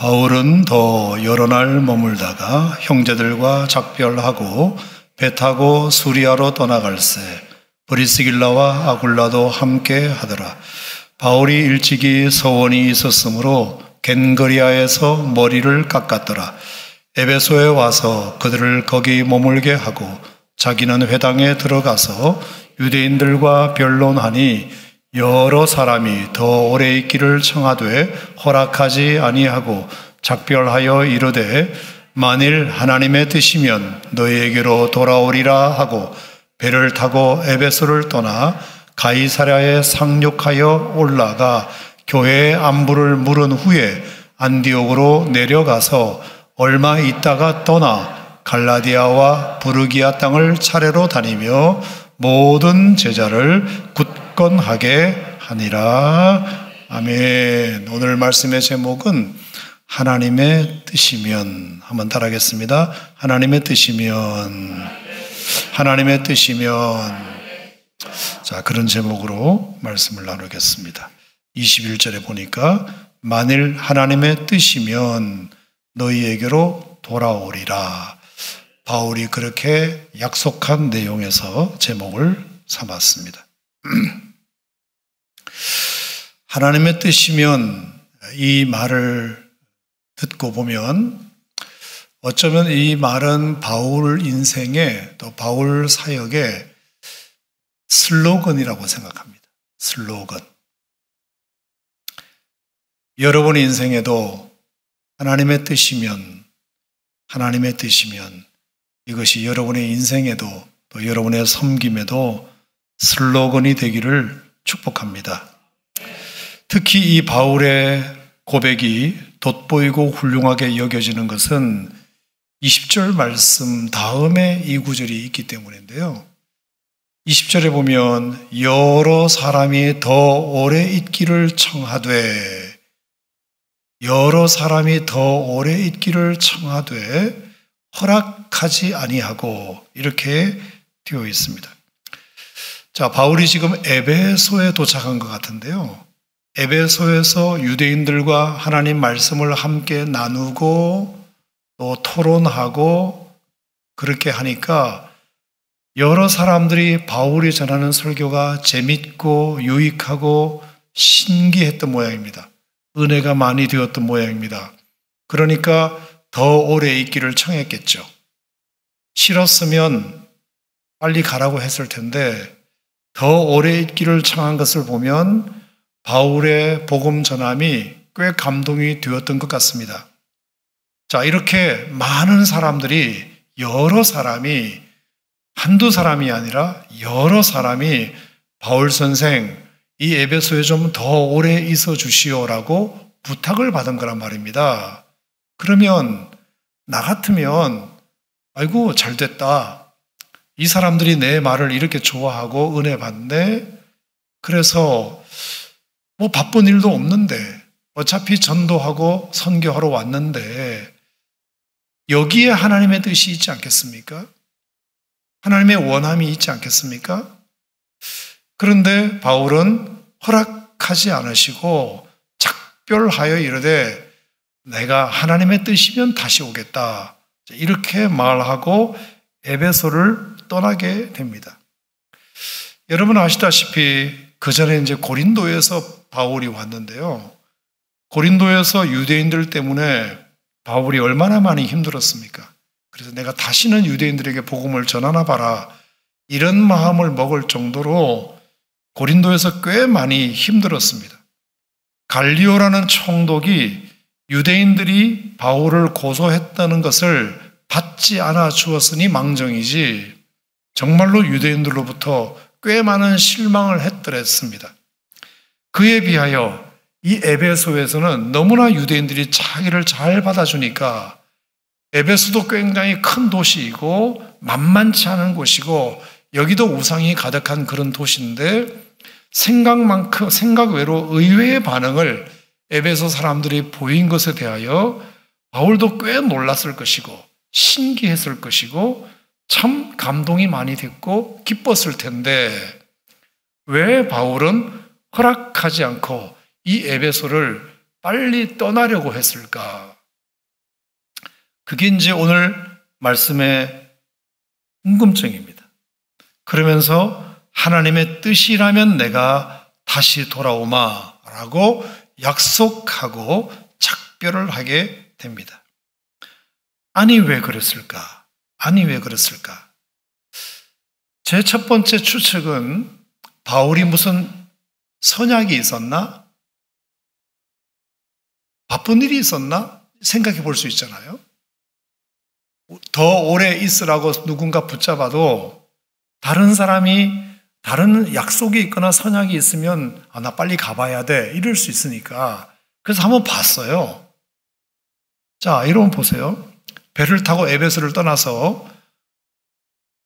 바울은 더 여러 날 머물다가 형제들과 작별하고 배 타고 수리아로 떠나갈새 브리스길라와 아굴라도 함께 하더라. 바울이 일찍이 서원이 있었으므로 겐거리아에서 머리를 깎았더라. 에베소에 와서 그들을 거기 머물게 하고 자기는 회당에 들어가서 유대인들과 변론하니 여러 사람이 더 오래 있기를 청하되 허락하지 아니하고 작별하여 이르되 만일 하나님의 뜻이면 너희에게로 돌아오리라 하고 배를 타고 에베소를 떠나 가이사랴에 상륙하여 올라가 교회의 안부를 물은 후에 안디옥으로 내려가서 얼마 있다가 떠나 갈라디아와 부르기아 땅을 차례로 다니며 모든 제자를 굳 건하게 하니라. 아멘. 오늘 말씀의 제목은 하나님의 뜻이면 한번 따라하겠습니다. 하나님의 뜻이면 하나님의 뜻이면 자, 그런 제목으로 말씀을 나누겠습니다. 21절에 보니까 만일 하나님의 뜻이면 너희에게로 돌아오리라. 바울이 그렇게 약속한 내용에서 제목을 삼았습니다. 하나님의 뜻이면 이 말을 듣고 보면 어쩌면 이 말은 바울 인생의 또 바울 사역의 슬로건이라고 생각합니다. 슬로건. 여러분 인생에도 하나님의 뜻이면, 하나님의 뜻이면 이것이 여러분의 인생에도 또 여러분의 섬김에도 슬로건이 되기를 축복합니다. 특히 이 바울의 고백이 돋보이고 훌륭하게 여겨지는 것은 20절 말씀 다음에 이 구절이 있기 때문인데요. 20절에 보면 여러 사람이 더 오래 있기를 청하되 여러 사람이 더 오래 있기를 청하되 허락하지 아니하고 이렇게 되어 있습니다. 자, 바울이 지금 에베소에 도착한 것 같은데요. 에베소에서 유대인들과 하나님 말씀을 함께 나누고 또 토론하고 그렇게 하니까 여러 사람들이 바울이 전하는 설교가 재밌고 유익하고 신기했던 모양입니다. 은혜가 많이 되었던 모양입니다. 그러니까 더 오래 있기를 청했겠죠. 싫었으면 빨리 가라고 했을 텐데 더 오래 있기를 청한 것을 보면 바울의 복음 전함이 꽤 감동이 되었던 것 같습니다. 자, 이렇게 많은 사람들이 여러 사람이 한두 사람이 아니라 여러 사람이 바울 선생 이 에베소에 좀 더 오래 있어 주시오라고 부탁을 받은 거란 말입니다. 그러면 나 같으면 아이고 잘 됐다. 이 사람들이 내 말을 이렇게 좋아하고 은혜 받네. 그래서 뭐 바쁜 일도 없는데 어차피 전도하고 선교하러 왔는데 여기에 하나님의 뜻이 있지 않겠습니까? 하나님의 원함이 있지 않겠습니까? 그런데 바울은 허락하지 않으시고 작별하여 이르되 내가 하나님의 뜻이면 다시 오겠다. 이렇게 말하고 에베소를 떠나게 됩니다. 여러분 아시다시피 그 전에 이제 고린도에서 바울이 왔는데요. 고린도에서 유대인들 때문에 바울이 얼마나 많이 힘들었습니까? 그래서 내가 다시는 유대인들에게 복음을 전하나 봐라. 이런 마음을 먹을 정도로 고린도에서 꽤 많이 힘들었습니다. 갈리오라는 총독이 유대인들이 바울을 고소했다는 것을 받지 않아 주었으니 망정이지 정말로 유대인들로부터 꽤 많은 실망을 했더랬습니다. 그에 비하여 이 에베소에서는 너무나 유대인들이 자기를 잘 받아주니까 에베소도 굉장히 큰 도시이고 만만치 않은 곳이고 여기도 우상이 가득한 그런 도시인데 생각만큼 생각 외로 의외의 반응을 에베소 사람들이 보인 것에 대하여 바울도 꽤 놀랐을 것이고 신기했을 것이고 참 감동이 많이 됐고 기뻤을 텐데 왜 바울은 허락하지 않고 이 에베소를 빨리 떠나려고 했을까? 그게 이제 오늘 말씀의 궁금증입니다. 그러면서 하나님의 뜻이라면 내가 다시 돌아오마 라고 약속하고 작별을 하게 됩니다. 아니, 왜 그랬을까? 아니, 왜 그랬을까? 제 첫 번째 추측은 바울이 무슨 선약이 있었나? 바쁜 일이 있었나? 생각해 볼 수 있잖아요. 더 오래 있으라고 누군가 붙잡아도 다른 사람이 다른 약속이 있거나 선약이 있으면 아, 나 빨리 가봐야 돼. 이럴 수 있으니까. 그래서 한번 봤어요. 자, 이러면 보세요. 배를 타고 에베스를 떠나서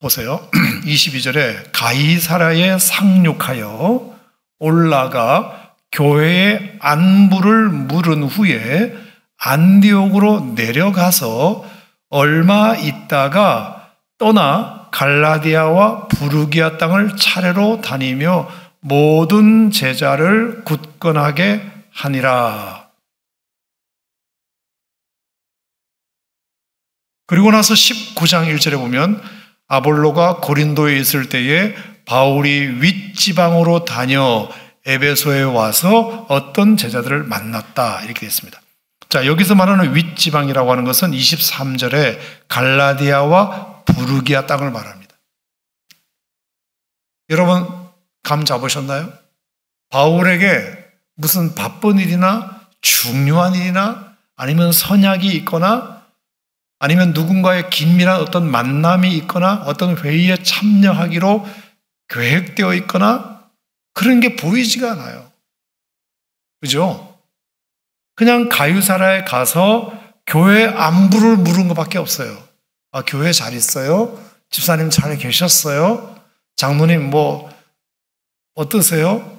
보세요. 22절에 가이사라에 상륙하여 올라가 교회의 안부를 물은 후에 안디옥으로 내려가서 얼마 있다가 떠나 갈라디아와 부르기아 땅을 차례로 다니며 모든 제자를 굳건하게 하니라. 그리고 나서 19장 1절에 보면 아볼로가 고린도에 있을 때에 바울이 윗지방으로 다녀 에베소에 와서 어떤 제자들을 만났다. 이렇게 되어 있습니다. 자, 여기서 말하는 윗지방이라고 하는 것은 23절에 갈라디아와 부르기아 땅을 말합니다. 여러분, 감 잡으셨나요? 바울에게 무슨 바쁜 일이나 중요한 일이나 아니면 선약이 있거나 아니면 누군가의 긴밀한 어떤 만남이 있거나 어떤 회의에 참여하기로 계획되어 있거나 그런 게 보이지가 않아요. 그죠? 그냥 가유사라에 가서 교회 안부를 물은 것밖에 없어요. 아, 교회 잘 있어요? 집사님 잘 계셨어요? 장로님 뭐 어떠세요?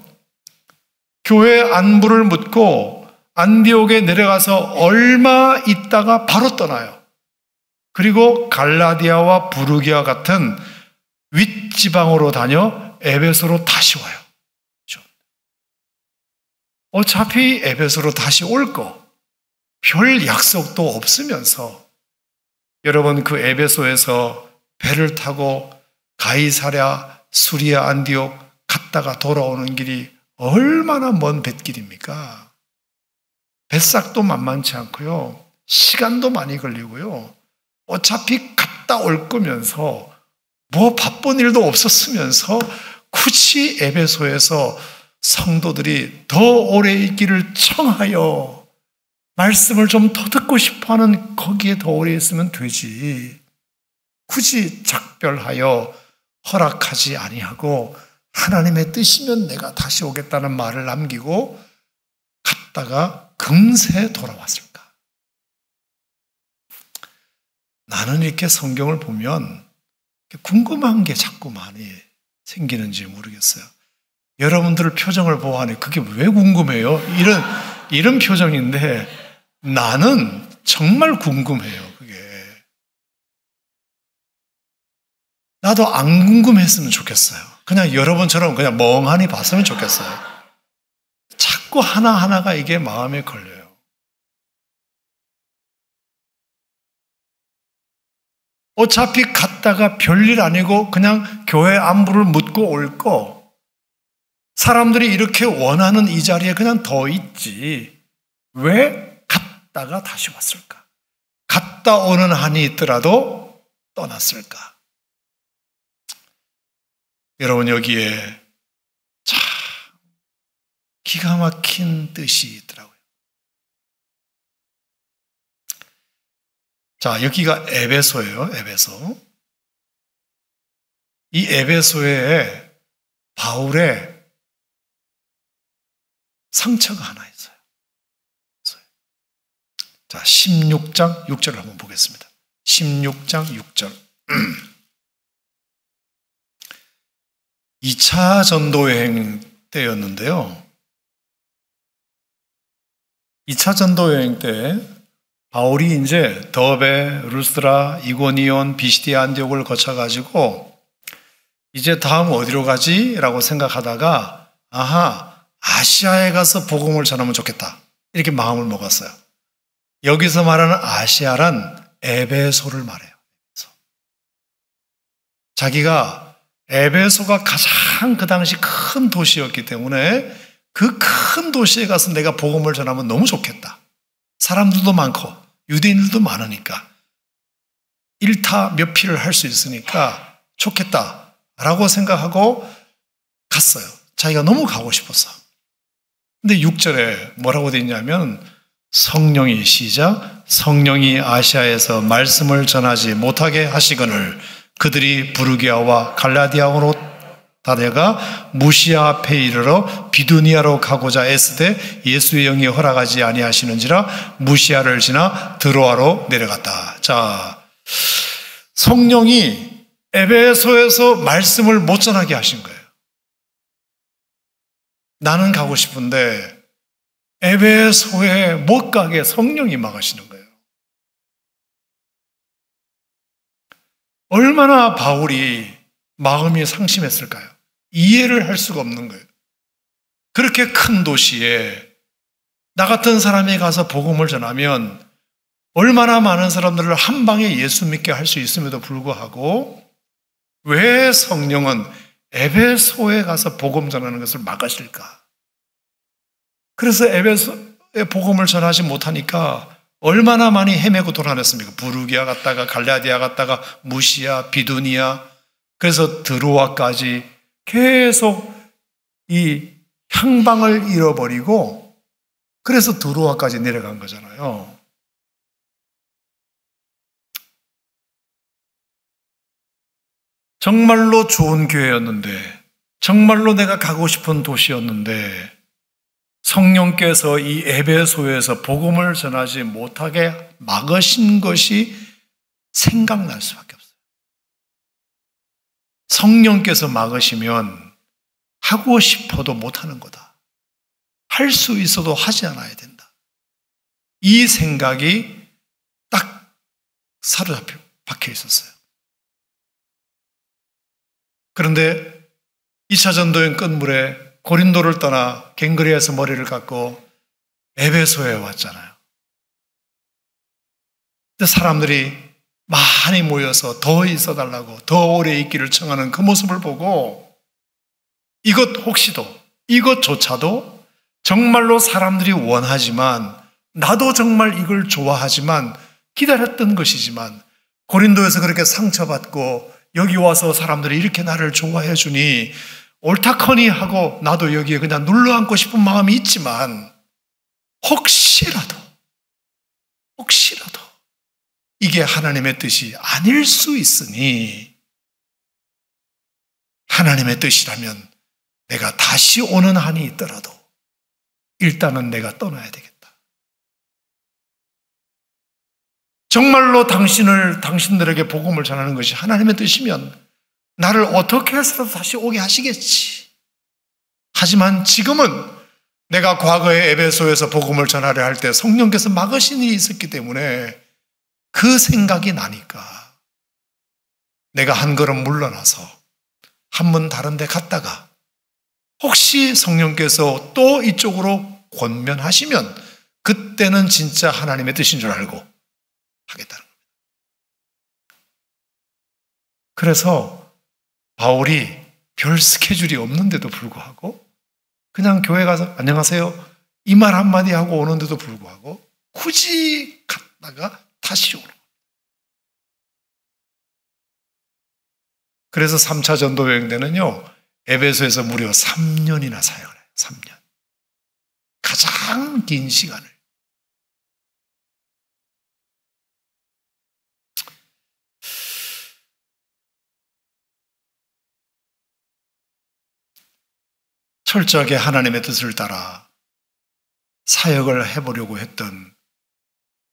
교회 안부를 묻고 안디옥에 내려가서 얼마 있다가 바로 떠나요. 그리고 갈라디아와 부르기아 같은 윗지방으로 다녀 에베소로 다시 와요. 어차피 에베소로 다시 올 거. 별 약속도 없으면서 여러분 그 에베소에서 배를 타고 가이사랴, 수리아, 안디옥 갔다가 돌아오는 길이 얼마나 먼 뱃길입니까? 뱃삭도 만만치 않고요. 시간도 많이 걸리고요. 어차피 갔다 올 거면서 뭐 바쁜 일도 없었으면서 굳이 에베소에서 성도들이 더 오래 있기를 청하여 말씀을 좀 더 듣고 싶어 하는 거기에 더 오래 있으면 되지. 굳이 작별하여 허락하지 아니하고 하나님의 뜻이면 내가 다시 오겠다는 말을 남기고 갔다가 금세 돌아왔을까? 나는 이렇게 성경을 보면 궁금한 게 자꾸 많이 생기는지 모르겠어요. 여러분들 표정을 보아하니 그게 왜 궁금해요? 이런, 이런 표정인데 나는 정말 궁금해요, 그게. 나도 안 궁금했으면 좋겠어요. 그냥 여러분처럼 그냥 멍하니 봤으면 좋겠어요. 자꾸 하나하나가 이게 마음에 걸려요. 어차피 갔다가 별일 아니고 그냥 교회 안부를 묻고 올 거. 사람들이 이렇게 원하는 이 자리에 그냥 더 있지. 왜 갔다가 다시 왔을까? 갔다 오는 한이 있더라도 떠났을까? 여러분 여기에 참 기가 막힌 뜻이 있더라고요. 자, 여기가 에베소예요, 에베소. 이 에베소에 바울의 상처가 하나 있어요. 자, 16장 6절을 한번 보겠습니다. 16장 6절. 2차 전도 여행 때였는데요. 2차 전도 여행 때 바울이 이제 더베, 루스라, 이고니온, 비시디 안디옥을 거쳐가지고 이제 다음 어디로 가지? 라고 생각하다가 아하, 아시아에 가서 복음을 전하면 좋겠다. 이렇게 마음을 먹었어요. 여기서 말하는 아시아란 에베소를 말해요. 자기가 에베소가 가장 그 당시 큰 도시였기 때문에 그 큰 도시에 가서 내가 복음을 전하면 너무 좋겠다. 사람들도 많고 유대인들도 많으니까 일타 몇 피를 할 수 있으니까 좋겠다라고 생각하고 갔어요. 자기가 너무 가고 싶었어. 근데 6절에 뭐라고 되어 있냐면 성령이 시작 성령이 아시아에서 말씀을 전하지 못하게 하시거늘 그들이 부르기아와 갈라디아로 다녀가 무시아 앞에 이르러 비두니아로 가고자 애쓰되 예수의 영이 허락하지 아니하시는지라 무시아를 지나 드로아로 내려갔다. 자, 성령이 에베소에서 말씀을 못 전하게 하신 거예요. 나는 가고 싶은데 에베소에 못 가게 성령이 막으시는 거예요. 얼마나 바울이 마음이 상심했을까요? 이해를 할 수가 없는 거예요. 그렇게 큰 도시에 나 같은 사람이 가서 복음을 전하면 얼마나 많은 사람들을 한 방에 예수 믿게 할 수 있음에도 불구하고 왜 성령은 에베소에 가서 복음 전하는 것을 막으실까? 그래서 에베소에 복음을 전하지 못하니까 얼마나 많이 헤매고 돌아다녔습니까? 부르기아 갔다가 갈라디아 갔다가 무시아, 비두니아 그래서 드로아까지 계속 이 향방을 잃어버리고 그래서 드로아까지 내려간 거잖아요. 정말로 좋은 교회였는데 정말로 내가 가고 싶은 도시였는데 성령께서 이 에베소에서 복음을 전하지 못하게 막으신 것이 생각날 수밖에 없어요. 성령께서 막으시면 하고 싶어도 못하는 거다. 할 수 있어도 하지 않아야 된다. 이 생각이 딱 사로잡혀 박혀 있었어요. 그런데 2차 전도행 끝물에 고린도를 떠나 갱그리에서 머리를 감고 에베소에 왔잖아요. 사람들이 많이 모여서 더 있어달라고 더 오래 있기를 청하는 그 모습을 보고 이것 혹시도 이것조차도 정말로 사람들이 원하지만 나도 정말 이걸 좋아하지만 기다렸던 것이지만 고린도에서 그렇게 상처받고 여기 와서 사람들이 이렇게 나를 좋아해 주니 옳다커니 하고 나도 여기에 그냥 눌러앉고 싶은 마음이 있지만 혹시라도 혹시라도 이게 하나님의 뜻이 아닐 수 있으니 하나님의 뜻이라면 내가 다시 오는 한이 있더라도 일단은 내가 떠나야 되겠다. 정말로 당신을 당신들에게 복음을 전하는 것이 하나님의 뜻이면 나를 어떻게 해서라도 다시 오게 하시겠지. 하지만 지금은 내가 과거에 에베소에서 복음을 전하려 할 때 성령께서 막으신 일이 있었기 때문에 그 생각이 나니까 내가 한 걸음 물러나서 한 번 다른 데 갔다가 혹시 성령께서 또 이쪽으로 권면하시면 그때는 진짜 하나님의 뜻인 줄 알고 하겠다는 겁니다. 그래서 바울이 별 스케줄이 없는데도 불구하고 그냥 교회 가서 안녕하세요. 이 말 한마디 하고 오는데도 불구하고 굳이 갔다가 다시 오는 그래서 3차 전도 여행 때는요, 에베소에서 무려 3년이나 사역을 해요. 3년. 가장 긴 시간을. 철저하게 하나님의 뜻을 따라 사역을 해보려고 했던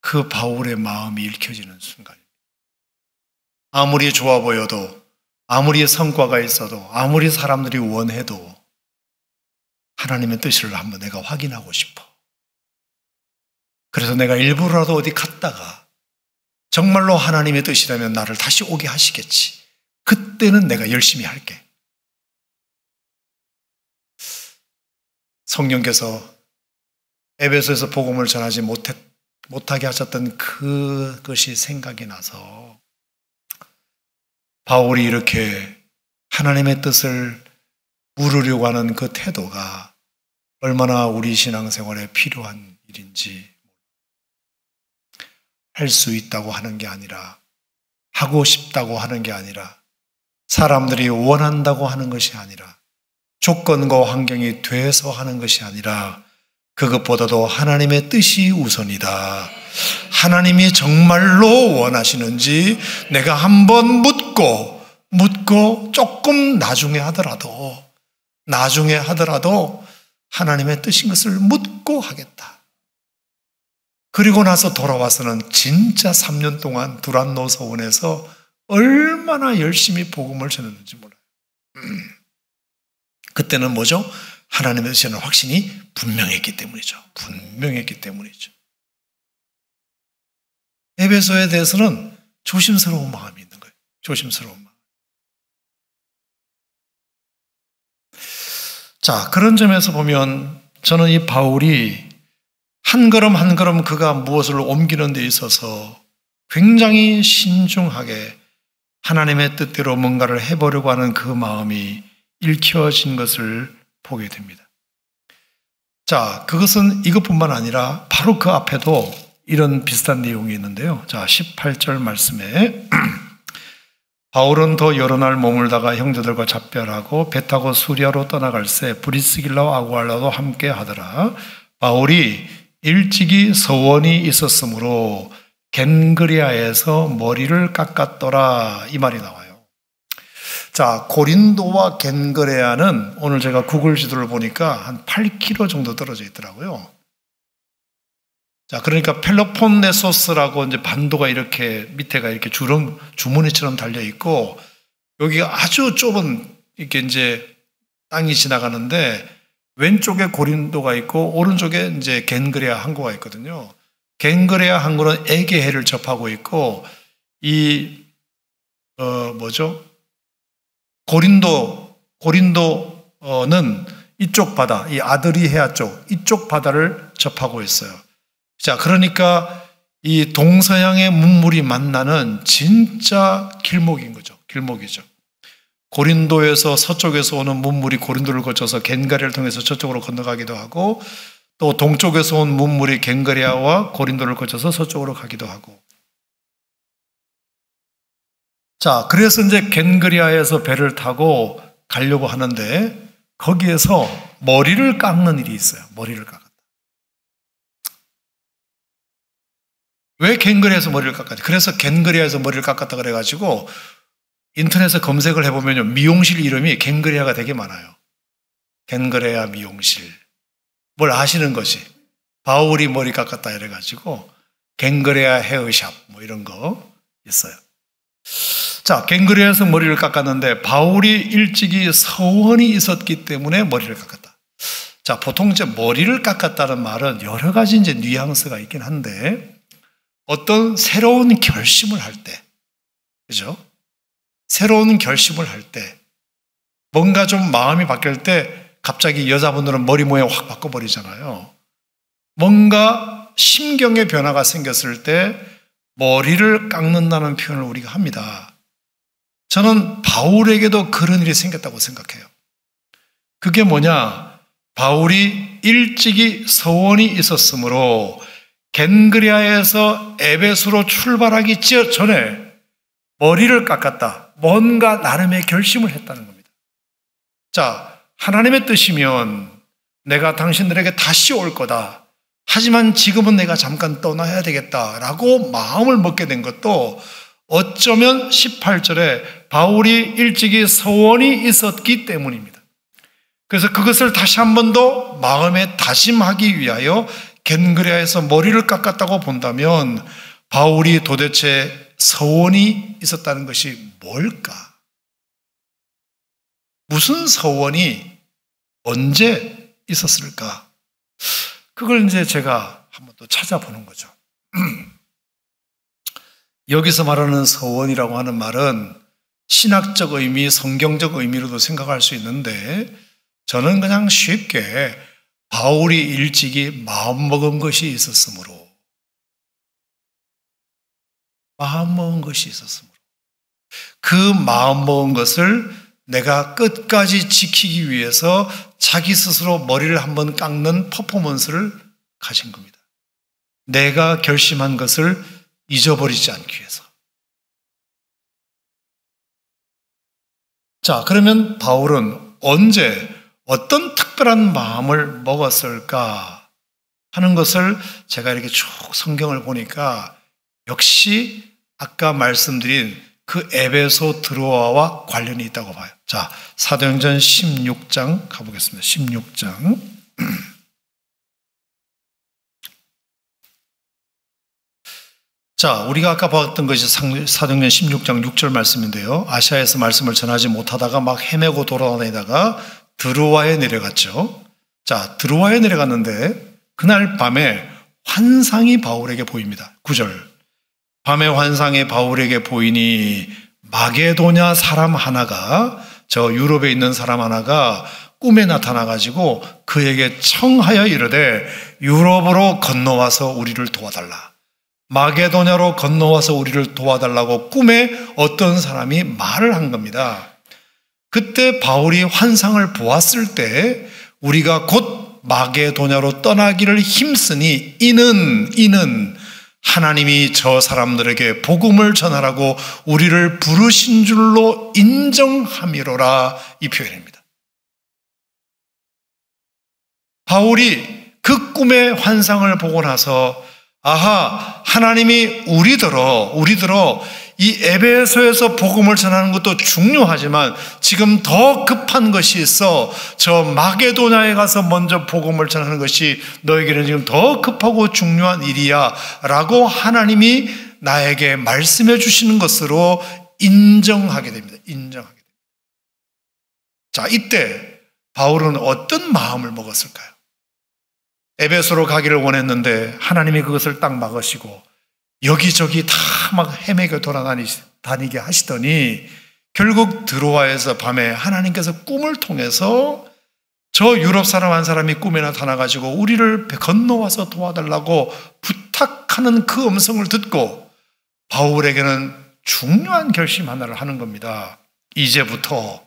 그 바울의 마음이 읽혀지는 순간입니다. 아무리 좋아 보여도, 아무리 성과가 있어도, 아무리 사람들이 원해도 하나님의 뜻을 한번 내가 확인하고 싶어. 그래서 내가 일부러라도 어디 갔다가 정말로 하나님의 뜻이라면 나를 다시 오게 하시겠지. 그때는 내가 열심히 할게. 성령께서 에베소에서 복음을 전하지 못했, 못하게 하셨던 그것이 생각이 나서 바울이 이렇게 하나님의 뜻을 물으려고 하는 그 태도가 얼마나 우리 신앙생활에 필요한 일인지 할 수 있다고 하는 게 아니라 하고 싶다고 하는 게 아니라 사람들이 원한다고 하는 것이 아니라 조건과 환경이 돼서 하는 것이 아니라 그것보다도 하나님의 뜻이 우선이다. 하나님이 정말로 원하시는지 내가 한번 묻고 묻고 조금 나중에 하더라도 나중에 하더라도 하나님의 뜻인 것을 묻고 하겠다. 그리고 나서 돌아와서는 진짜 3년 동안 두란 노 서원에서 얼마나 열심히 복음을 전했는지 몰라요. 그때는 뭐죠? 하나님의 뜻에는 확신이 분명했기 때문이죠. 분명했기 때문이죠. 에베소에 대해서는 조심스러운 마음이 있는 거예요. 조심스러운 마음. 자, 그런 점에서 보면 저는 이 바울이 한 걸음 한 걸음 그가 무엇을 옮기는 데 있어서 굉장히 신중하게 하나님의 뜻대로 뭔가를 해보려고 하는 그 마음이 읽혀진 것을 보게 됩니다. 자, 그것은 이것뿐만 아니라 바로 그 앞에도 이런 비슷한 내용이 있는데요. 자, 18절 말씀에 바울은 더 여러 날 머물다가 형제들과 작별하고 배 타고 수리아로 떠나갈새 브리스길라와 아구알라도 함께 하더라. 바울이 일찍이 서원이 있었으므로 겐그리아에서 머리를 깎았더라 이 말이 나와요. 자, 고린도와 겐그레아는 오늘 제가 구글 지도를 보니까 한 8km 정도 떨어져 있더라고요. 자, 그러니까 펠로폰네소스라고 이제 반도가 이렇게 밑에가 이렇게 주름, 주머니처럼 달려 있고 여기가 아주 좁은 이렇게 이제 땅이 지나가는데 왼쪽에 고린도가 있고 오른쪽에 이제 겐그레아 항구가 있거든요. 겐그레아 항구는 에게해를 접하고 있고 이 어, 뭐죠? 고린도 고린도는 이쪽 바다, 이 아드리헤아 쪽 이쪽 바다를 접하고 있어요. 자, 그러니까 이 동서양의 문물이 만나는 진짜 길목인 거죠. 길목이죠. 고린도에서 서쪽에서 오는 문물이 고린도를 거쳐서 겐가리를 통해서 저쪽으로 건너가기도 하고 또 동쪽에서 온 문물이 겐가리아와 고린도를 거쳐서 서쪽으로 가기도 하고 자, 그래서 이제 겐그리아에서 배를 타고 가려고 하는데 거기에서 머리를 깎는 일이 있어요. 머리를 깎았다. 왜 겐그리아에서 머리를 깎았지? 그래서 겐그리아에서 머리를 깎았다 그래가지고 인터넷에 검색을 해보면요. 미용실 이름이 겐그리아가 되게 많아요. 겐그레아 미용실. 뭘 아시는 것이. 바울이 머리 깎았다 이래가지고 겐그레아 헤어샵 뭐 이런 거 있어요. 자, 갱그레아에서 머리를 깎았는데 바울이 일찍이 서원이 있었기 때문에 머리를 깎았다. 자, 보통 이제 머리를 깎았다는 말은 여러 가지 이제 뉘앙스가 있긴 한데 어떤 새로운 결심을 할 때, 그죠? 새로운 결심을 할 때, 뭔가 좀 마음이 바뀔 때 갑자기 여자분들은 머리 모양 확 바꿔버리잖아요. 뭔가 심경의 변화가 생겼을 때 머리를 깎는다는 표현을 우리가 합니다. 저는 바울에게도 그런 일이 생겼다고 생각해요. 그게 뭐냐? 바울이 일찍이 서원이 있었으므로 겐그리아에서 에베소로 출발하기 전에 머리를 깎았다. 뭔가 나름의 결심을 했다는 겁니다. 자, 하나님의 뜻이면 내가 당신들에게 다시 올 거다. 하지만 지금은 내가 잠깐 떠나야 되겠다라고 마음을 먹게 된 것도 어쩌면 18절에 바울이 일찍이 서원이 있었기 때문입니다. 그래서 그것을 다시 한 번 더 마음에 다짐하기 위하여 겐그레아에서 머리를 깎았다고 본다면 바울이 도대체 서원이 있었다는 것이 뭘까? 무슨 서원이 언제 있었을까? 그걸 이제 제가 한번 또 찾아보는 거죠. 여기서 말하는 서원이라고 하는 말은 신학적 의미, 성경적 의미로도 생각할 수 있는데 저는 그냥 쉽게 바울이 일찍이 마음먹은 것이 있었으므로 마음먹은 것이 있었으므로 그 마음먹은 것을 내가 끝까지 지키기 위해서 자기 스스로 머리를 한번 깎는 퍼포먼스를 가진 겁니다. 내가 결심한 것을 잊어버리지 않기 위해서. 자, 그러면 바울은 언제 어떤 특별한 마음을 먹었을까 하는 것을 제가 이렇게 쭉 성경을 보니까 역시 아까 말씀드린 그 에베소 드로아와 관련이 있다고 봐요. 자, 사도행전 16장 가보겠습니다. 16장. 자, 우리가 아까 봤던 것이 사도행전 16장 6절 말씀인데요. 아시아에서 말씀을 전하지 못하다가 막 헤매고 돌아다니다가 드로아에 내려갔죠. 자, 드로아에 내려갔는데 그날 밤에 환상이 바울에게 보입니다. 9절. 밤의 환상이 바울에게 보이니 마게도냐 사람 하나가 저 유럽에 있는 사람 하나가 꿈에 나타나 가지고 그에게 청하여 이르되 유럽으로 건너와서 우리를 도와달라. 마게도냐로 건너와서 우리를 도와달라고 꿈에 어떤 사람이 말을 한 겁니다. 그때 바울이 환상을 보았을 때 우리가 곧 마게도냐로 떠나기를 힘쓰니 이는 이는 하나님이 저 사람들에게 복음을 전하라고 우리를 부르신 줄로 인정함이로라 이 표현입니다. 바울이 그 꿈의 환상을 보고 나서 아하 하나님이 우리들어 우리들어 이 에베소에서 복음을 전하는 것도 중요하지만 지금 더 급한 것이 있어 저 마게도냐에 가서 먼저 복음을 전하는 것이 너에게는 지금 더 급하고 중요한 일이야 라고 하나님이 나에게 말씀해 주시는 것으로 인정하게 됩니다. 인정하게 됩니다. 자, 이때 바울은 어떤 마음을 먹었을까요? 에베소로 가기를 원했는데 하나님이 그것을 딱 막으시고 여기저기 다 막 헤매게 돌아다니게 하시더니 결국 드로아에서 밤에 하나님께서 꿈을 통해서 저 유럽 사람 한 사람이 꿈에 나타나가지고 우리를 건너와서 도와달라고 부탁하는 그 음성을 듣고 바울에게는 중요한 결심 하나를 하는 겁니다. 이제부터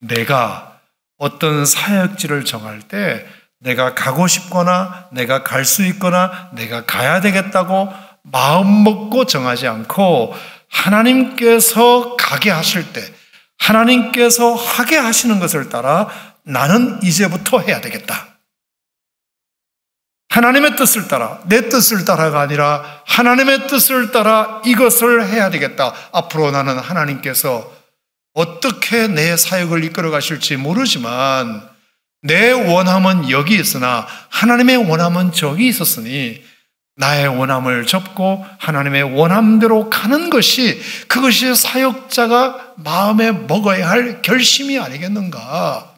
내가 어떤 사역지를 정할 때 내가 가고 싶거나 내가 갈 수 있거나 내가 가야 되겠다고 마음 먹고 정하지 않고 하나님께서 가게 하실 때 하나님께서 하게 하시는 것을 따라 나는 이제부터 해야 되겠다. 하나님의 뜻을 따라 내 뜻을 따라가 아니라 하나님의 뜻을 따라 이것을 해야 되겠다. 앞으로 나는 하나님께서 어떻게 내 사역을 이끌어 가실지 모르지만 내 원함은 여기 있으나 하나님의 원함은 저기 있었으니 나의 원함을 접고 하나님의 원함대로 가는 것이 그것이 사역자가 마음에 먹어야 할 결심이 아니겠는가.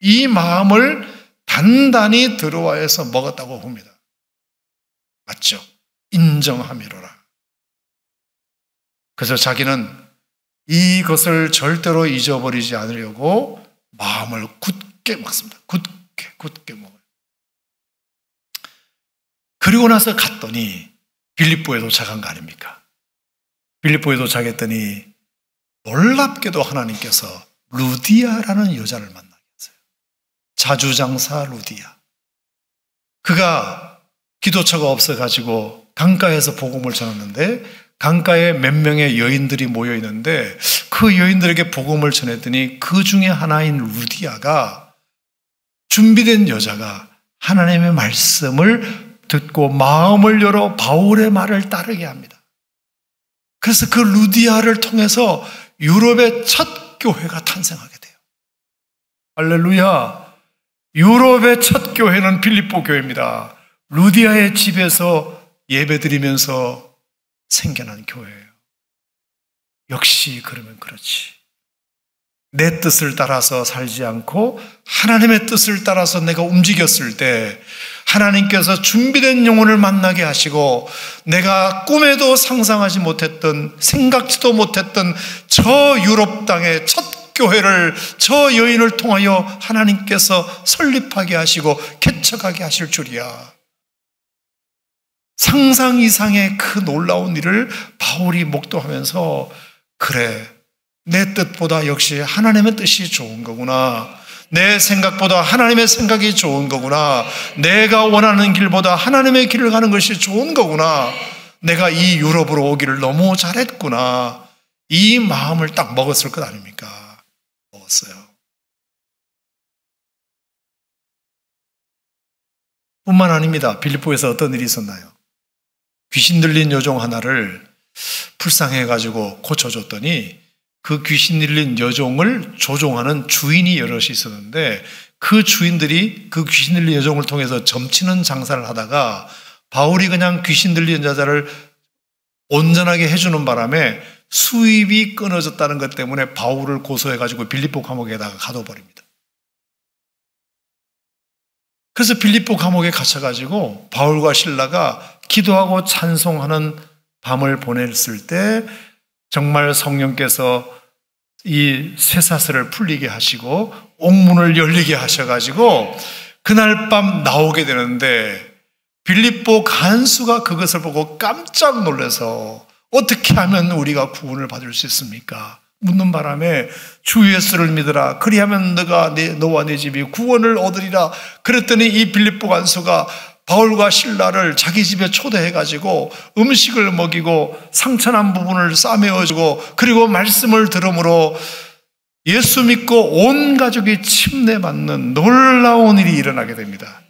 이 마음을 단단히 들어와서 먹었다고 봅니다. 맞죠? 인정함이로라. 그래서 자기는 이것을 절대로 잊어버리지 않으려고 마음을 굳게 먹습니다. 굳게, 굳게 먹어요. 그리고 나서 갔더니 빌립보에 도착한 거 아닙니까? 빌립보에 도착했더니 놀랍게도 하나님께서 루디아라는 여자를 만나게 했어요. 자주장사 루디아. 그가 기도처가 없어가지고 강가에서 복음을 전했는데 강가에 몇 명의 여인들이 모여 있는데 그 여인들에게 복음을 전했더니 그 중에 하나인 루디아가 준비된 여자가 하나님의 말씀을 듣고 마음을 열어 바울의 말을 따르게 합니다. 그래서 그 루디아를 통해서 유럽의 첫 교회가 탄생하게 돼요. 할렐루야. 유럽의 첫 교회는 빌립보 교회입니다. 루디아의 집에서 예배드리면서 생겨난 교회예요. 역시 그러면 그렇지. 내 뜻을 따라서 살지 않고 하나님의 뜻을 따라서 내가 움직였을 때 하나님께서 준비된 영혼을 만나게 하시고 내가 꿈에도 상상하지 못했던 생각지도 못했던 저 유럽 땅의 첫 교회를 저 여인을 통하여 하나님께서 설립하게 하시고 개척하게 하실 줄이야. 상상 이상의 그 놀라운 일을 바울이 목도하면서 그래 내 뜻보다 역시 하나님의 뜻이 좋은 거구나. 내 생각보다 하나님의 생각이 좋은 거구나. 내가 원하는 길보다 하나님의 길을 가는 것이 좋은 거구나. 내가 이 유럽으로 오기를 너무 잘했구나. 이 마음을 딱 먹었을 것 아닙니까? 먹었어요. 뿐만 아닙니다. 빌리포에서 어떤 일이 있었나요? 귀신 들린 여종 하나를 불쌍해가지고 고쳐줬더니 그 귀신 들린 여종을 조종하는 주인이 여럿이 있었는데 그 주인들이 그 귀신 들린 여종을 통해서 점치는 장사를 하다가 바울이 그냥 귀신 들린 여자를 온전하게 해주는 바람에 수입이 끊어졌다는 것 때문에 바울을 고소해가지고 빌립보 감옥에다가 가둬버립니다. 그래서 빌립보 감옥에 갇혀가지고 바울과 신라가 기도하고 찬송하는 밤을 보냈을 때 정말 성령께서 이 쇠사슬을 풀리게 하시고 옥문을 열리게 하셔가지고 그날 밤 나오게 되는데 빌립보 간수가 그것을 보고 깜짝 놀라서 어떻게 하면 우리가 구원을 받을 수 있습니까? 묻는 바람에 주 예수를 믿으라. 그리하면 너가 내, 너와 내 집이 구원을 얻으리라. 그랬더니 이 빌립보 간수가 바울과 신라를 자기 집에 초대해가지고 음식을 먹이고 상처난 부분을 싸매어주고 그리고 말씀을 들으므로 예수 믿고 온 가족이 침례받는 놀라운 일이 일어나게 됩니다.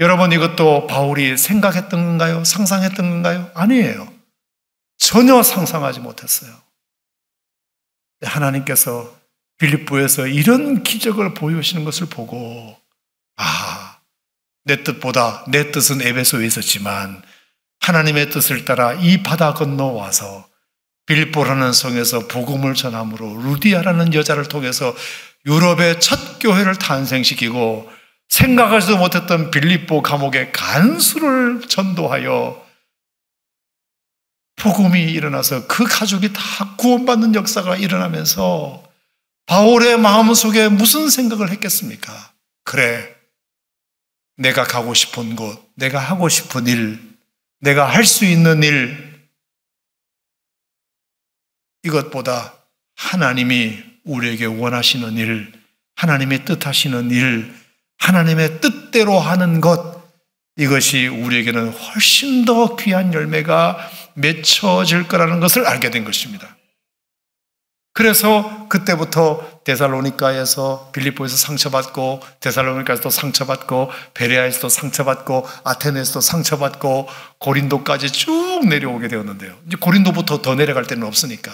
여러분 이것도 바울이 생각했던 건가요? 상상했던 건가요? 아니에요. 전혀 상상하지 못했어요. 하나님께서 빌립보에서 이런 기적을 보여주시는 것을 보고 아, 내 뜻보다 내 뜻은 에베소에 있었지만 하나님의 뜻을 따라 이 바다 건너와서 빌립보라는 성에서 복음을 전함으로 루디아라는 여자를 통해서 유럽의 첫 교회를 탄생시키고 생각하지도 못했던 빌립보 감옥에 간수를 전도하여 복음이 일어나서 그 가족이 다 구원받는 역사가 일어나면서 바울의 마음속에 무슨 생각을 했겠습니까? 그래. 내가 가고 싶은 곳, 내가 하고 싶은 일, 내가 할 수 있는 일, 이것보다 하나님이 우리에게 원하시는 일, 하나님의 뜻하시는 일, 하나님의 뜻대로 하는 것, 이것이 우리에게는 훨씬 더 귀한 열매가 맺혀질 거라는 것을 알게 된 것입니다. 그래서 그때부터 데살로니카에서 빌립보에서 상처받고 데살로니카에서도 상처받고 베레아에서도 상처받고 아테네에서도 상처받고 고린도까지 쭉 내려오게 되었는데요. 이제 고린도부터 더 내려갈 때는 없으니까.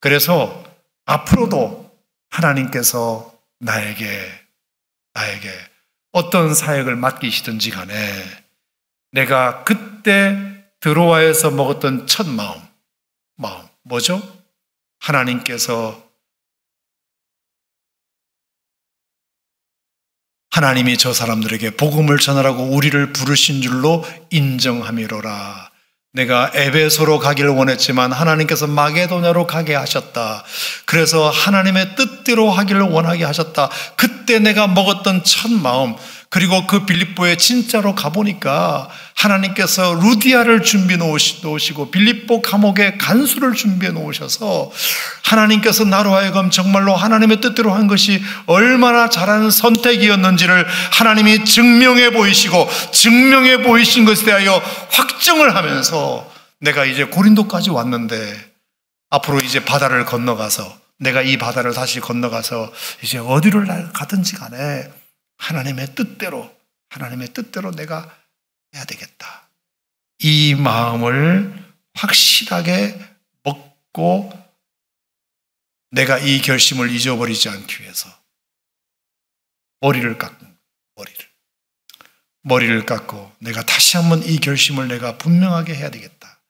그래서 앞으로도 하나님께서 나에게 나에게 어떤 사역을 맡기시든지 간에 내가 그때 드로아에서 먹었던 첫 마음, 마음, 뭐죠? 하나님께서 하나님이 저 사람들에게 복음을 전하라고 우리를 부르신 줄로 인정함이로라. 내가 에베소로 가기를 원했지만 하나님께서 마게도냐로 가게 하셨다. 그래서 하나님의 뜻대로 하기를 원하게 하셨다. 그때 내가 먹었던 첫 마음, 그리고 그 빌립보에 진짜로 가보니까 하나님께서 루디아를 준비해 놓으시고 빌립보 감옥에 간수를 준비해 놓으셔서 하나님께서 나로 하여금 정말로 하나님의 뜻대로 한 것이 얼마나 잘한 선택이었는지를 하나님이 증명해 보이시고 증명해 보이신 것에 대하여 확정을 하면서 내가 이제 고린도까지 왔는데 앞으로 이제 바다를 건너가서 내가 이 바다를 다시 건너가서 이제 어디를 가든지 간에 하나님의 뜻대로, 하나님의 뜻대로 내가 해야 되겠다. 이 마음을 확실하게 먹고 내가 이 결심을 잊어버리지 않기 위해서 머리를 깎는 머리를 머리를 깎고 내가 다시 한번 이 결심을 내가 분명하게 해야 되겠다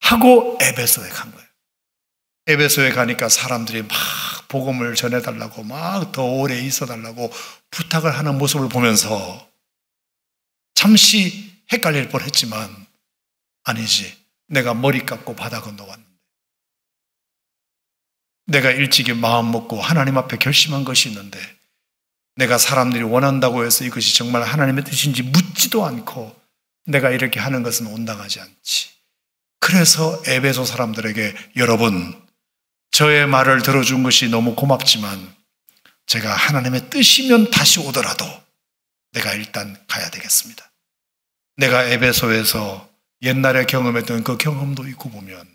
하고 에베소에 간 거예요. 에베소에 가니까 사람들이 막 복음을 전해달라고 막 더 오래 있어달라고 부탁을 하는 모습을 보면서 잠시 헷갈릴 뻔 했지만 아니지. 내가 머리 깎고 바다 건너왔는데. 내가 일찍이 마음 먹고 하나님 앞에 결심한 것이 있는데 내가 사람들이 원한다고 해서 이것이 정말 하나님의 뜻인지 묻지도 않고 내가 이렇게 하는 것은 온당하지 않지. 그래서 에베소 사람들에게 여러분 저의 말을 들어준 것이 너무 고맙지만 제가 하나님의 뜻이면 다시 오더라도 내가 일단 가야 되겠습니다. 내가 에베소에서 옛날에 경험했던 그 경험도 있고 보면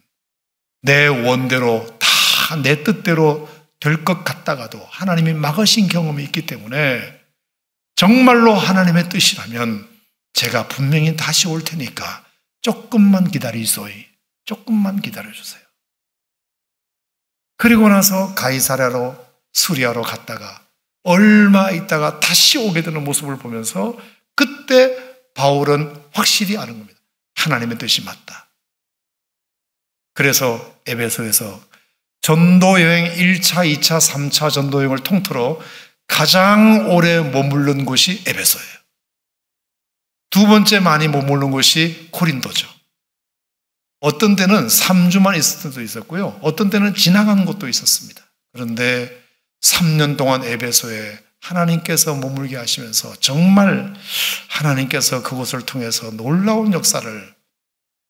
내 원대로 다 내 뜻대로 될 것 같다가도 하나님이 막으신 경험이 있기 때문에 정말로 하나님의 뜻이라면 제가 분명히 다시 올 테니까 조금만 기다리소이. 조금만 기다려주세요. 그리고 나서 가이사랴로 수리아로 갔다가 얼마 있다가 다시 오게 되는 모습을 보면서 그때 바울은 확실히 아는 겁니다. 하나님의 뜻이 맞다. 그래서 에베소에서 전도 여행 1차, 2차, 3차 전도 여행을 통틀어 가장 오래 머무른 곳이 에베소예요. 두 번째 많이 머무른 곳이 코린도죠. 어떤 때는 3주만 있을 때도 있었고요. 어떤 때는 지나간 곳도 있었습니다. 그런데 3년 동안 에베소에 하나님께서 머물게 하시면서 정말 하나님께서 그곳을 통해서 놀라운 역사를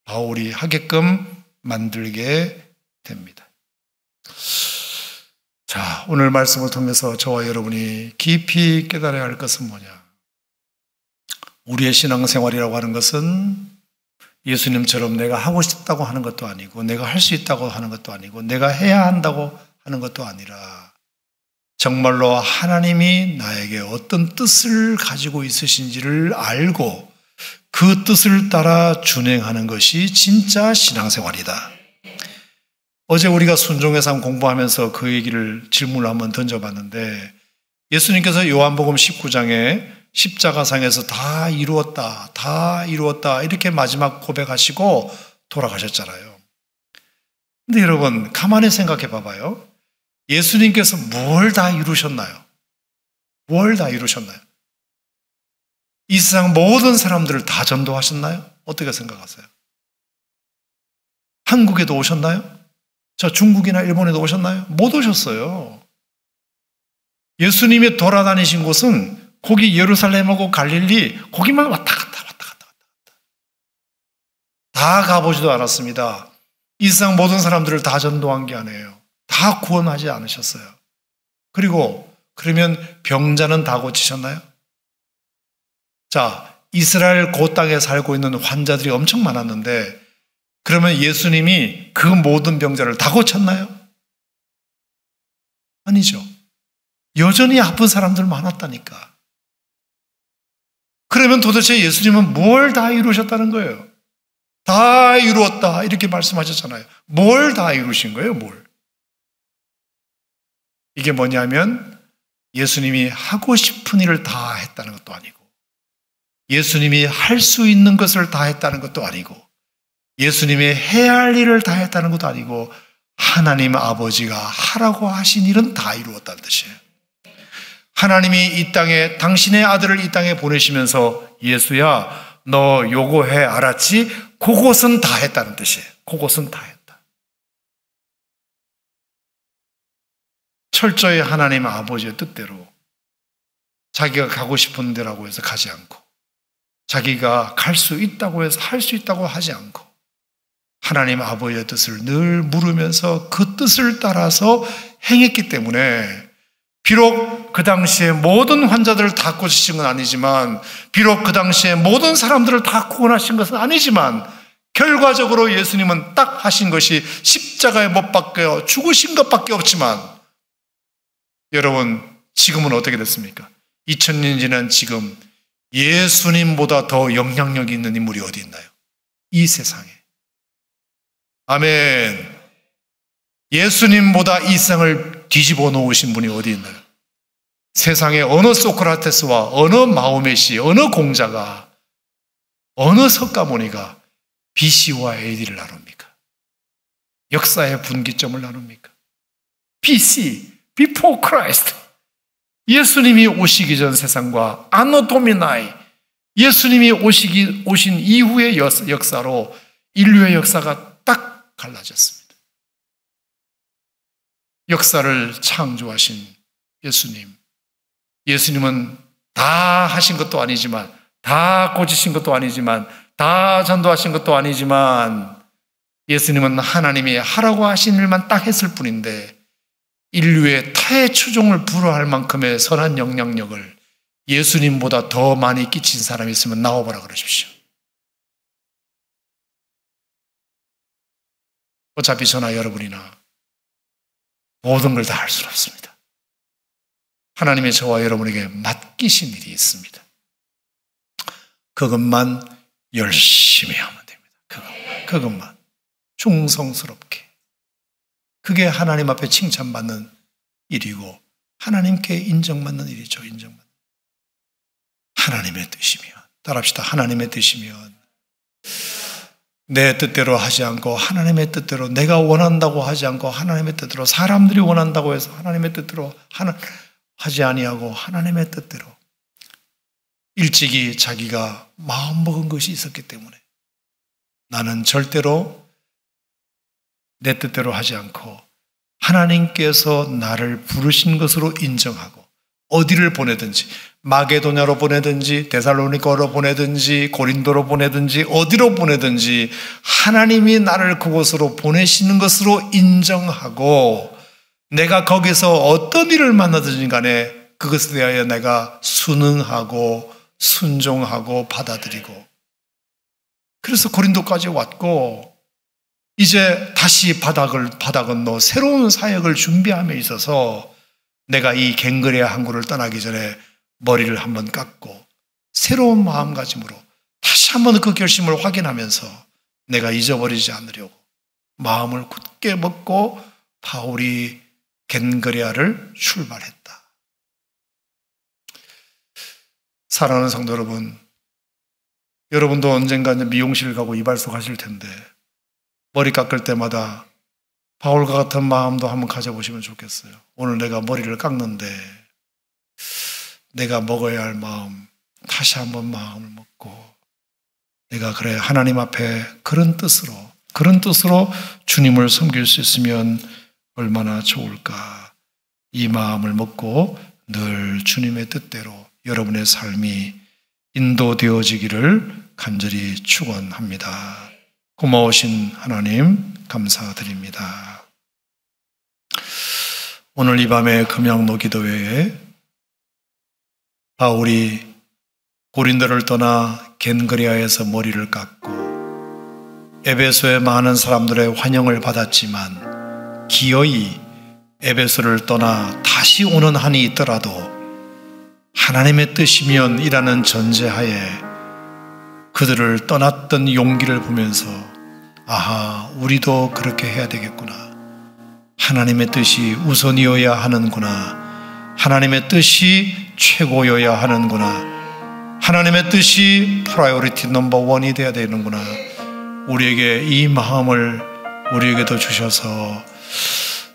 바울이 하게끔 만들게 됩니다. 자, 오늘 말씀을 통해서 저와 여러분이 깊이 깨달아야 할 것은 뭐냐? 우리의 신앙생활이라고 하는 것은 예수님처럼 내가 하고 싶다고 하는 것도 아니고, 내가 할 수 있다고 하는 것도 아니고, 내가 해야 한다고 하는 것도 아니라, 정말로 하나님이 나에게 어떤 뜻을 가지고 있으신지를 알고 그 뜻을 따라 준행하는 것이 진짜 신앙생활이다. 어제 우리가 순종의 삶 공부하면서 그 얘기를 질문을 한번 던져봤는데 예수님께서 요한복음 19장에 십자가상에서 다 이루었다, 다 이루었다 이렇게 마지막 고백하시고 돌아가셨잖아요. 근데 여러분 가만히 생각해 봐봐요. 예수님께서 뭘 다 이루셨나요? 뭘 다 이루셨나요? 이 세상 모든 사람들을 다 전도하셨나요? 어떻게 생각하세요? 한국에도 오셨나요? 저 중국이나 일본에도 오셨나요? 못 오셨어요. 예수님이 돌아다니신 곳은 거기 예루살렘하고 갈릴리 거기만 왔다 갔다 왔다 갔다 왔다 갔다. 다 가보지도 않았습니다. 이 세상 모든 사람들을 다 전도한 게 아니에요. 다 구원하지 않으셨어요. 그리고 그러면 병자는 다 고치셨나요? 자, 이스라엘 고 땅에 살고 있는 환자들이 엄청 많았는데 그러면 예수님이 그 모든 병자를 다 고쳤나요? 아니죠. 여전히 아픈 사람들 많았다니까. 그러면 도대체 예수님은 뭘 다 이루셨다는 거예요? 다 이루었다. 이렇게 말씀하셨잖아요. 뭘 다 이루신 거예요? 뭘? 이게 뭐냐면 예수님이 하고 싶은 일을 다 했다는 것도 아니고 예수님이 할 수 있는 것을 다 했다는 것도 아니고 예수님이 해야 할 일을 다 했다는 것도 아니고 하나님 아버지가 하라고 하신 일은 다 이루었다는 뜻이에요. 하나님이 이 땅에 당신의 아들을 이 땅에 보내시면서 예수야 너 요거 해 알았지? 그것은 다 했다는 뜻이에요. 그것은 다 했다. 철저히 하나님 아버지의 뜻대로 자기가 가고 싶은 데라고 해서 가지 않고 자기가 갈 수 있다고 해서 할 수 있다고 하지 않고 하나님 아버지의 뜻을 늘 물으면서 그 뜻을 따라서 행했기 때문에 비록 그 당시에 모든 환자들을 다 고치신 건 아니지만 비록 그 당시에 모든 사람들을 다 구원하신 것은 아니지만 결과적으로 예수님은 딱 하신 것이 십자가에 못 박혀 죽으신 것밖에 없지만 여러분 지금은 어떻게 됐습니까? 2000년 지난 지금 예수님보다 더 영향력 있는 인물이 어디 있나요? 이 세상에. 아멘. 예수님보다 이 세상을 뒤집어 놓으신 분이 어디 있나요? 세상에 어느 소크라테스와 어느 마오메시, 어느 공자가, 어느 석가모니가 BC와 AD를 나눕니까? 역사의 분기점을 나눕니까? BC, Before Christ. 예수님이 오시기 전 세상과 아노도미나이, 예수님이 오시기, 오신 이후의 역사로 인류의 역사가 딱 갈라졌습니다. 역사를 창조하신 예수님. 예수님은 다 하신 것도 아니지만, 다 고치신 것도 아니지만, 다 전도하신 것도 아니지만, 예수님은 하나님이 하라고 하신 일만 딱 했을 뿐인데, 인류의 타의 추종을 불허할 만큼의 선한 영향력을 예수님보다 더 많이 끼친 사람이 있으면 나와보라 그러십시오. 어차피 저나 여러분이나 모든 걸 다 할 수는 없습니다. 하나님의 저와 여러분에게 맡기신 일이 있습니다. 그것만 열심히 하면 됩니다. 그것만. 그것만. 충성스럽게. 그게 하나님 앞에 칭찬받는 일이고 하나님께 인정받는 일이죠. 인정받는. 하나님의 뜻이면 따라합시다. 하나님의 뜻이면 내 뜻대로 하지 않고 하나님의 뜻대로 내가 원한다고 하지 않고 하나님의 뜻대로 사람들이 원한다고 해서 하나님의 뜻대로 하나, 하지 아니하고 하나님의 뜻대로 일찍이 자기가 마음먹은 것이 있었기 때문에 나는 절대로 내 뜻대로 하지 않고 하나님께서 나를 부르신 것으로 인정하고 어디를 보내든지 마게도냐로 보내든지 데살로니가로 보내든지 고린도로 보내든지 어디로 보내든지 하나님이 나를 그곳으로 보내시는 것으로 인정하고 내가 거기서 어떤 일을 만나든지 간에 그것에 대하여 내가 순응하고 순종하고 받아들이고. 그래서 고린도까지 왔고 이제 다시 바닥을 바닥 건너 새로운 사역을 준비함에 있어서 내가 이 갱그레아 항구를 떠나기 전에 머리를 한번 깎고 새로운 마음가짐으로 다시 한번 그 결심을 확인하면서 내가 잊어버리지 않으려고 마음을 굳게 먹고 바울이 겐그레아를 출발했다. 사랑하는 성도 여러분, 여러분도 언젠가 미용실 가고 이발소 가실 텐데 머리 깎을 때마다 바울과 같은 마음도 한번 가져보시면 좋겠어요. 오늘 내가 머리를 깎는데 내가 먹어야 할 마음 다시 한번 마음을 먹고 내가 그래 하나님 앞에 그런 뜻으로 그런 뜻으로 주님을 섬길 수 있으면 얼마나 좋을까. 이 마음을 먹고 늘 주님의 뜻대로 여러분의 삶이 인도되어지기를 간절히 축원합니다. 고마우신 하나님 감사드립니다. 오늘 이 밤에 금양로 기도회에 바울이 고린도를 떠나 겐그리아에서 머리를 깎고 에베소의 많은 사람들의 환영을 받았지만 기어이 에베소를 떠나 다시 오는 한이 있더라도 하나님의 뜻이면 이라는 전제하에 그들을 떠났던 용기를 보면서 아하, 우리도 그렇게 해야 되겠구나. 하나님의 뜻이 우선이어야 하는구나. 하나님의 뜻이 최고여야 하는구나. 하나님의 뜻이 priority number one이 되어야 되는구나. 우리에게 이 마음을 우리에게도 주셔서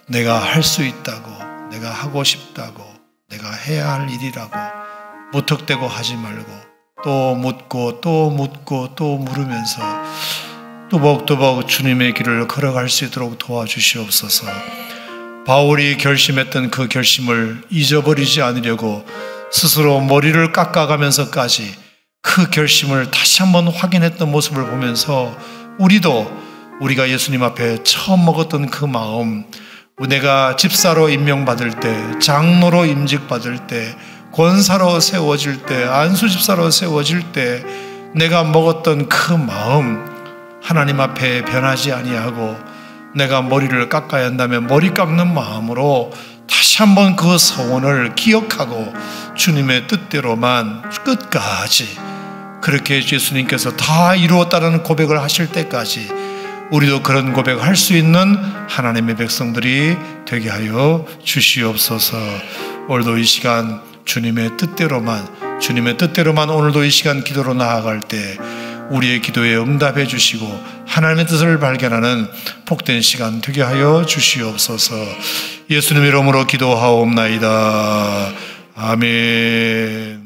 내가 할 수 있다고, 내가 하고 싶다고, 내가 해야 할 일이라고 무턱대고 하지 말고 또 묻고 또 묻고 또 물으면서 또박또박 주님의 길을 걸어갈 수 있도록 도와주시옵소서. 바울이 결심했던 그 결심을 잊어버리지 않으려고 스스로 머리를 깎아가면서까지 그 결심을 다시 한번 확인했던 모습을 보면서 우리도 우리가 예수님 앞에 처음 먹었던 그 마음, 내가 집사로 임명받을 때, 장로로 임직받을 때, 권사로 세워질 때, 안수집사로 세워질 때, 내가 먹었던 그 마음, 하나님 앞에 변하지 아니하고 내가 머리를 깎아야 한다면 머리 깎는 마음으로 다시 한번 그 서원을 기억하고 주님의 뜻대로만 끝까지 그렇게 예수님께서 다 이루었다는 고백을 하실 때까지 우리도 그런 고백을 할 수 있는 하나님의 백성들이 되게 하여 주시옵소서. 오늘도 이 시간 주님의 뜻대로만 주님의 뜻대로만 오늘도 이 시간 기도로 나아갈 때 우리의 기도에 응답해 주시고 하나님의 뜻을 발견하는 복된 시간 되게 하여 주시옵소서. 예수님 이름으로 기도하옵나이다. 아멘.